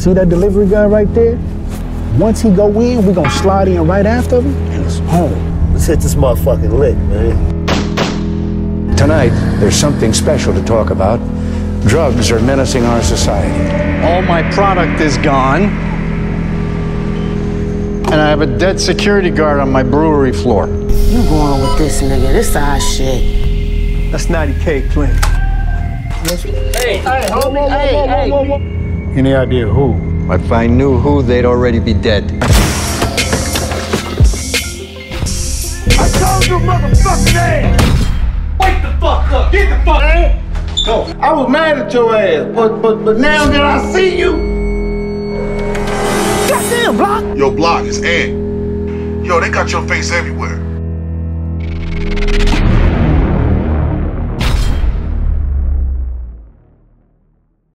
See that delivery guy right there? Once he go in, we gonna slide in right after him, and it's home. Let's hit this motherfucking lick, man. Tonight, there's something special to talk about. Drugs are menacing our society. All my product is gone. And I have a dead security guard on my brewery floor. You going with this nigga? This our shit. That's 90K clean. Hey, hey, homie, hey, hey. Any idea who? If I knew who, they'd already be dead. I told you, motherfucking ass! Wake the fuck up! Get the fuck out! No, I was mad at your ass, but but but now that I see you, Goddamn, block. Yo, Block, it's Ant. Yo, they got your face everywhere.